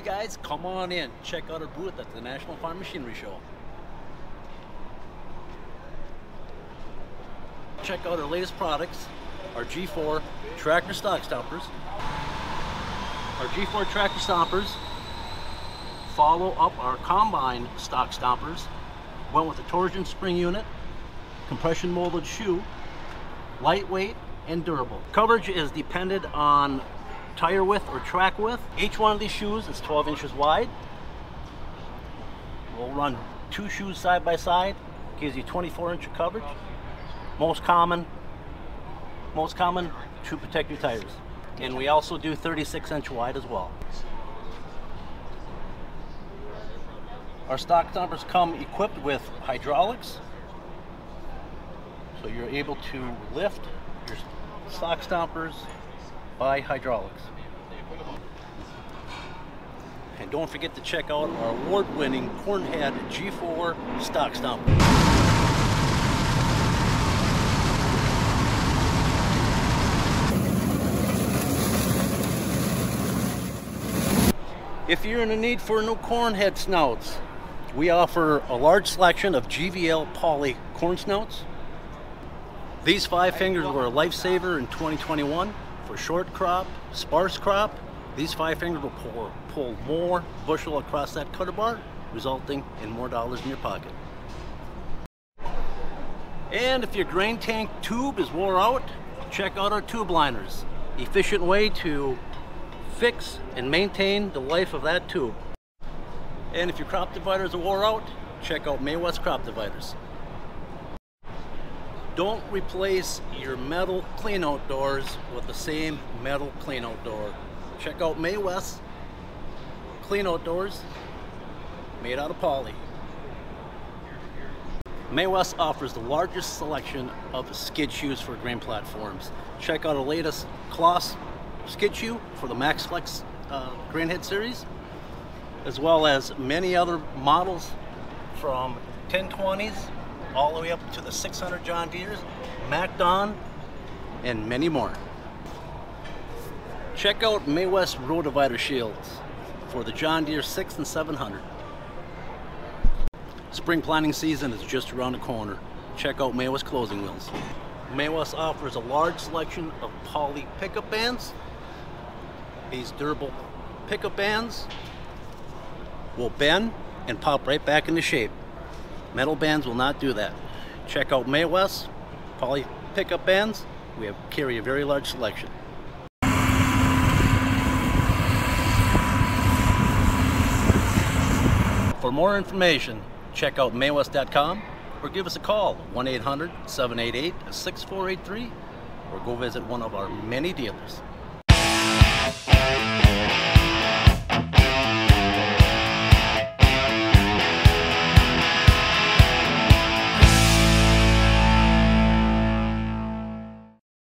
Hey guys, come on in. Check out our booth at the National Farm Machinery Show. Check out our latest products, our G4 tractor stalk stompers. Our G4 tractor stompers follow up our combine stalk stompers. Went with a torsion spring unit, compression molded shoe, lightweight and durable. Coverage is dependent on tire width or track width. Each one of these shoes is 12 inches wide. We'll run two shoes side by side, gives you 24 inch of coverage. Most common, most common to protect your tires. And we also do 36 inch wide as well. Our stalk stompers come equipped with hydraulics. So you're able to lift your stalk stompers by hydraulics. And don't forget to check out our award-winning Cornhead G4 stalk stomper. If you're in the need for new cornhead snouts, we offer a large selection of GVL poly corn snouts. These five fingers were a lifesaver in 2021 for short crop, sparse crop. These five fingers will pull, pull more bushel across that cutter bar, resulting in more dollars in your pocket. And if your grain tank tube is wore out, check out our tube liners. Efficient way to fix and maintain the life of that tube. And if your crop dividers are wore out, check out May Wes crop dividers. Don't replace your metal cleanout doors with the same metal cleanout door. Check out May Maywest cleanout doors made out of poly. May Wes offers the largest selection of skid shoes for grain platforms. Check out our latest Kloss skid shoe for the MaxFlex uh, Grainhead series, as well as many other models from 1020s all the way up to the 600 John Deeres, MacDon, and many more. Check out May Wes Row Divider Shields for the John Deere 6 and 700. Spring planting season is just around the corner. Check out May Wes Closing Wheels. May Wes offers a large selection of poly pickup bands these durable pickup bands will bend and pop right back into shape. Metal bands will not do that. Check out May Wes poly pickup bands. We have carry a very large selection. For more information, check out maywes.com or give us a call 1-800-788-6483 or go visit one of our many dealers.